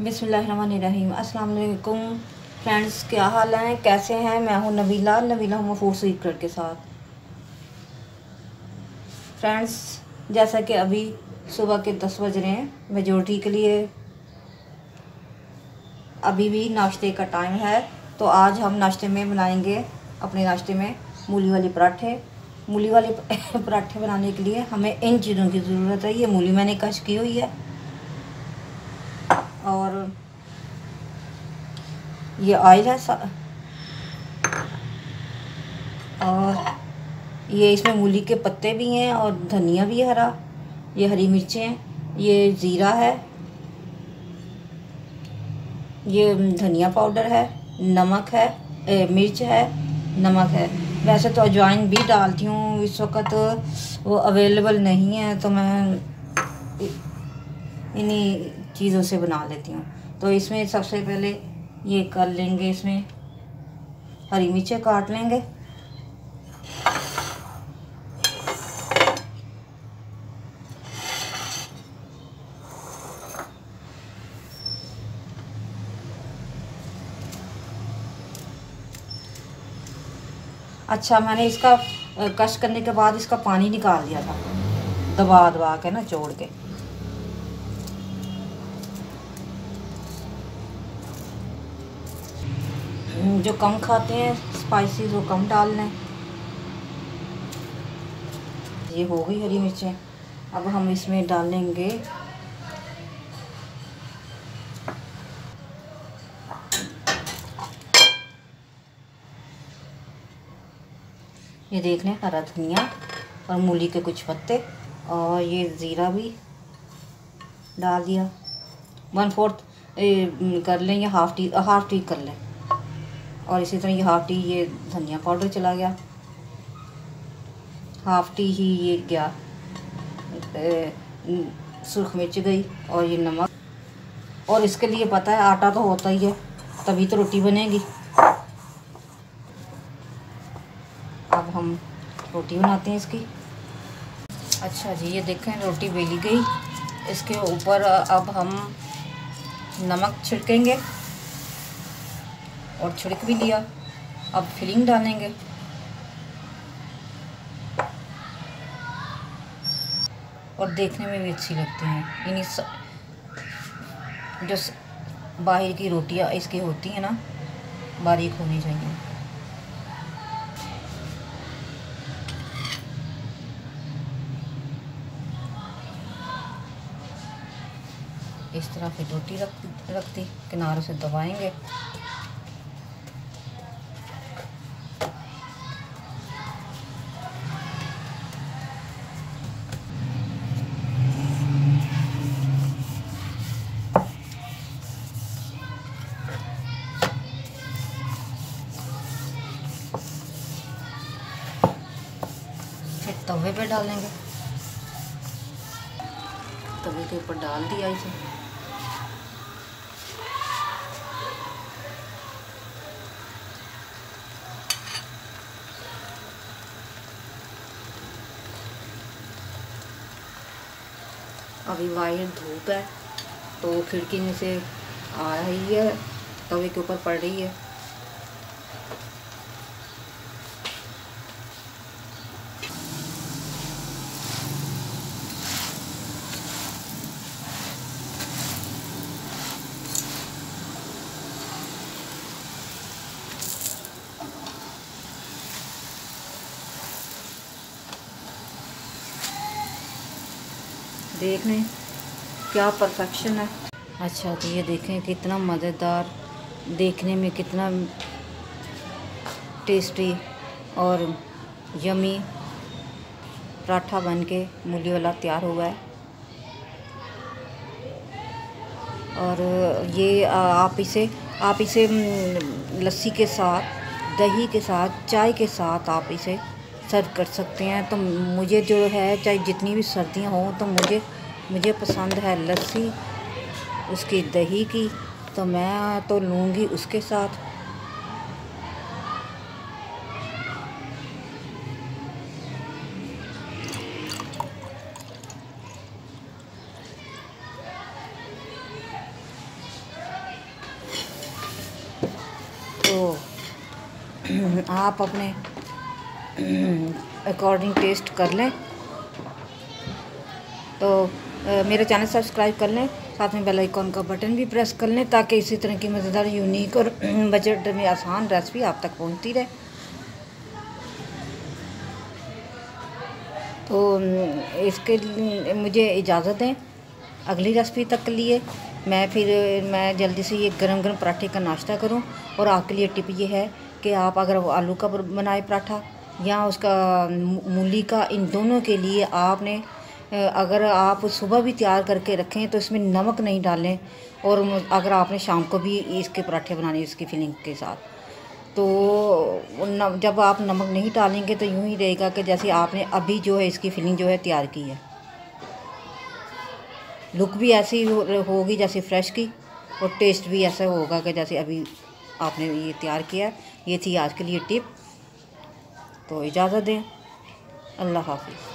बिसमीम वालेकुम फ्रेंड्स, क्या हाल हैं? कैसे हैं? मैं हूँ नबीला। नबीला हूँ फ़ूड सीकर के साथ। फ्रेंड्स, जैसा कि अभी सुबह के दस बज रहे हैं मेजोरिटी के लिए अभी भी नाश्ते का टाइम है तो आज हम नाश्ते में बनाएँगे अपने नाश्ते में मूली वाले पराठे। मूली वाले पराठे बनाने के लिए हमें इन चीज़ों की ज़रूरत है। ये मूली मैंने कश की हुई है और ये ऑयल है और ये इसमें मूली के पत्ते भी हैं और धनिया भी हरा। ये हरी मिर्चें हैं ये ज़ीरा है। ये धनिया पाउडर है नमक है ए, मिर्च है नमक है। वैसे तो अजवाइन भी डालती हूँ इस वक्त वो अवेलेबल नहीं है तो मैं इन्हीं चीज़ों से बना लेती हूँ। तो इसमें सबसे पहले ये कर लेंगे इसमें। हरी मिर्चें काट लेंगे। अच्छा मैंने इसका कश करने के बाद इसका पानी निकाल दिया था। दबा दबा के ना चोड़ के। जो कम खाते हैं स्पाइसेस वो कम डाल लें ये हो गई हरी मिर्चें। अब हम इसमें डालेंगे ये देख लें, हरा धनिया और मूली के कुछ पत्ते और ये ज़ीरा भी डाल दिया। वन फोर्थ कर लें, या हाफ़ टी हाफ़ टी कर लें। और इसी तरह ये हाफ़ टी ये धनिया पाउडर चला गया। हाफ़ टी ही ये गया। सुरख मिर्च गई और ये नमक। और इसके लिए पता है, आटा तो होता ही है, तभी तो रोटी बनेगी। अब हम रोटी बनाते हैं इसकी। अच्छा जी, ये देखें, रोटी बेली गई। इसके ऊपर, अब हम नमक छिड़केंगे। और छिड़क भी लिया। अब फिलिंग डालेंगे। और देखने में भी अच्छी लगती हैं। इन्हीं जो बाहर की रोटियाँ इसकी होती हैं ना, बारीक होनी चाहिए। इस तरह फिर रोटी रख रखती, किनारों से दबाएँगे। तवे पे डालेंगे तवे के ऊपर डाल दिया इसे। अभी वायर धूप है तो खिड़की में से आ रही है, तवे के ऊपर पड़ रही है। देख लें, क्या परफेक्शन है। अच्छा तो ये देखें कितना मज़ेदार, देखने में कितना टेस्टी और यमी पराठा बन के मूली वाला तैयार हुआ है। और ये आप इसे आप इसे लस्सी के साथ, दही के साथ, चाय के साथ आप इसे सर्व कर सकते हैं। तो मुझे जो है, चाहे जितनी भी सर्दियाँ हों तो मुझे मुझे पसंद है लस्सी, उसकी दही की। तो मैं तो लूँगी उसके साथ। तो आप अपने अकॉर्डिंग टेस्ट कर लें। तो मेरा चैनल सब्सक्राइब कर लें, साथ में बेल आइकॉन का बटन भी प्रेस कर लें, ताकि इसी तरह की मज़ेदार, यूनिक और बजट में आसान रेसिपी आप तक पहुँचती रहे। तो इसके मुझे इजाज़त दें अगली रेसिपी तक के लिए। मैं फिर, मैं जल्दी से ये गरम गरम पराठे का नाश्ता करूँ, और आपके लिए टिप ये है कि आप अगर आलू का बनाए पराठा या उसका मूली का इन दोनों के लिए आपने अगर आप सुबह भी तैयार करके रखें तो इसमें नमक नहीं डालें और अगर आपने शाम को भी इसके पराठे बनाने इसकी फिलिंग के साथ। तो न, जब आप नमक नहीं डालेंगे तो यूँ ही रहेगा कि जैसे आपने अभी जो है इसकी फिलिंग जो है तैयार की है। लुक भी ऐसी होगी हो, जैसे फ़्रेश की और टेस्ट भी ऐसा होगा कि जैसे अभी आपने ये तैयार किया। ये थी आज के लिए टिप तो इजाज़त दें। अल्लाह हाफिज़।